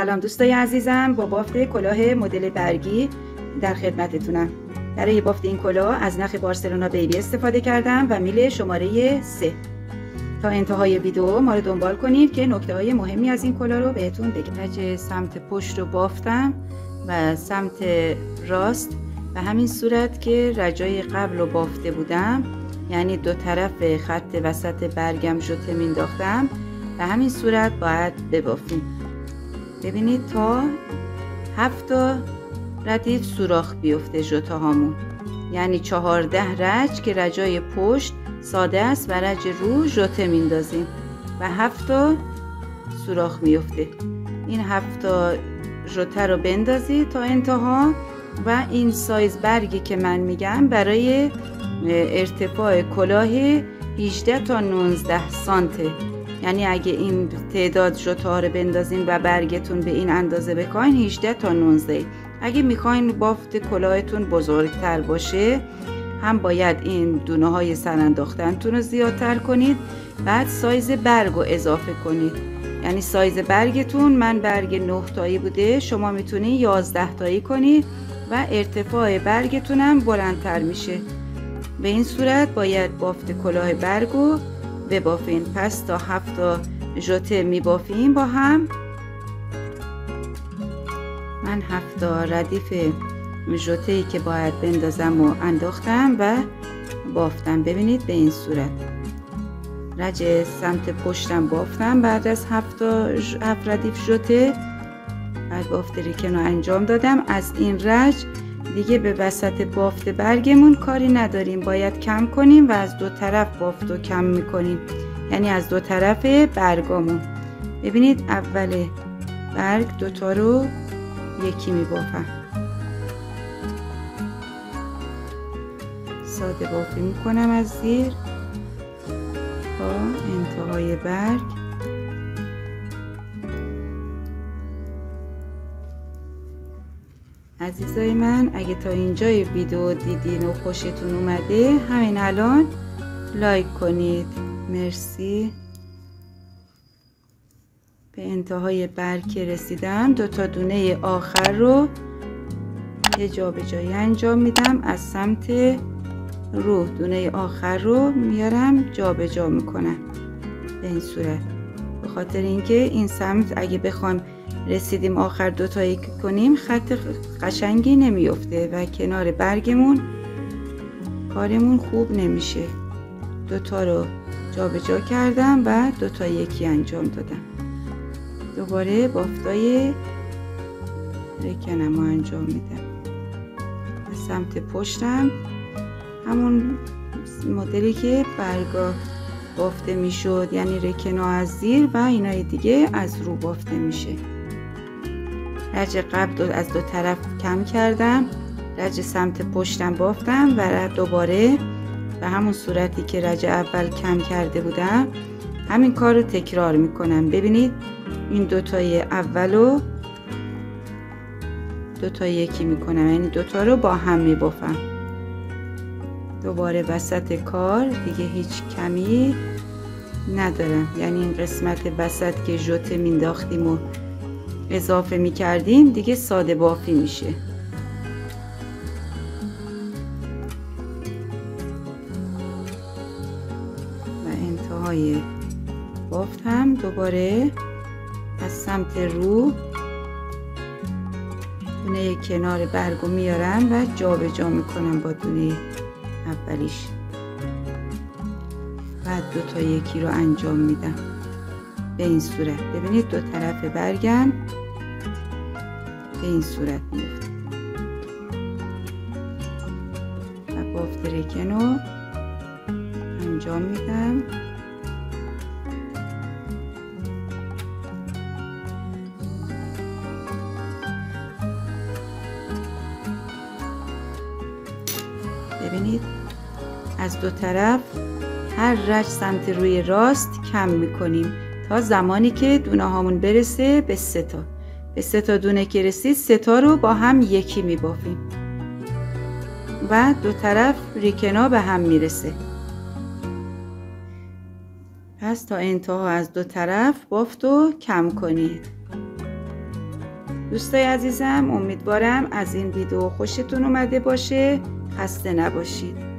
سلام دوستای عزیزم. با بافت کلاه مدل برگی در خدمتتونم. برای بافت این کلاه از نخ بارسلونا بیبی استفاده کردم و میل شماره 3 تا انتهای ویدیو ما رو دنبال کنید که نکته های مهمی از این کلاه رو بهتون بگم. رج سمت پشت رو بافتم و سمت راست به همین صورت که رجای قبل رو بافته بودم یعنی دو طرف خط وسط برگم جوته مینداختم به همین صورت باید ببافیم ببینید تا هفت ردیف سوراخ بیفته جوتا هامون. یعنی چهارده رج که رجای پشت ساده است و رج رو جوته میندازیم و هفت سوراخ میفته. این هفت جوته رو بندازید تا انتها و این سایز برگی که من میگم برای ارتفاع کلاه 18 تا 19 سانته. یعنی اگه این تعداد رو بندازین و برگتون به این اندازه بکاین 18 تا 19 اگه می‌خواین بافت کلاهتون بزرگتر باشه هم باید این دونه های سرانداختنتون رو زیادتر کنید بعد سایز برگ رو اضافه کنید. یعنی سایز برگتون من برگ 9 تایی بوده شما می‌تونید 11 تایی کنید و ارتفاع برگتون هم بلندتر میشه. به این صورت باید بافت کلاه برگو ببافین. پس تا هفت ژوته میبافیم با هم. من هفت ردیف ژوته ای که باید بندازم و انداختم و بافتم. ببینید به این صورت. رج سمت پشتم بافتم. بعد از هفت, هفت ردیف ژوته بعد بافت ریکن رو انجام دادم. از این رج دیگه به وسط بافت برگمون کاری نداریم. باید کم کنیم و از دو طرف بافت رو کم می‌کنیم. یعنی از دو طرف برگامون. ببینید اول برگ دوتا رو یکی میبافم ساده بافی می‌کنم از زیر. تا انتهای برگ. عزیزای من اگه تا اینجای ویدیو دیدین و خوشتون اومده همین الان لایک کنید. مرسی. به انتهای برگ که رسیدم دو تا دونه آخر رو یه جا به جایی انجام میدم. از سمت رو دونه آخر رو میارم جا به جا می‌کنم به این صورت. به خاطر اینکه این سمت اگه بخوام رسیدیم آخر دوتایی کنیم خط قشنگی نمیفته و کنار برگمون کارمون خوب نمیشه. دوتا رو جابجا جا کردم و دوتا یکی انجام دادم. دوباره بافتای رکنم انجام میدم. از سمت پشتم همون مدلی که برگا بافته می‌شد یعنی رکنا از زیر و اینای دیگه از رو بافته میشه. رج قبل از دو طرف کم کردم رج سمت پشتم بافتم و دوباره به همون صورتی که رج اول کم کرده بودم همین کار رو تکرار می‌کنم. ببینید این دوتای اولو دوتا یکی می‌کنم. یعنی دوتا رو با هم میبافم. دوباره وسط کار دیگه هیچ کمی ندارم. یعنی این قسمت وسط که جوته مینداختیم و اضافه می کردیم دیگه ساده بافی میشه. و انتهای بافت هم دوباره از سمت رو دونه کنار برگو میارم و جابجا جا می‌کنم با دونه اولیش. بعد دو تا یکی رو انجام میدم. به این صورت. ببینید دو طرف برگم به این صورت میفته و بافت رکن رو انجام میدم. ببینید از دو طرف هر رج سمت روی راست کم می‌کنیم. تا زمانی که دونه هامون برسه به سه تا. به سه تا دونه که رسید سه تا رو با هم یکی میبافیم. و دو طرف ریکنا به هم می‌رسه. پس تا انتها از دو طرف بافت و کم کنید. دوستای عزیزم امیدوارم از این ویدیو خوشتون اومده باشه. خسته نباشید.